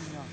Tanya.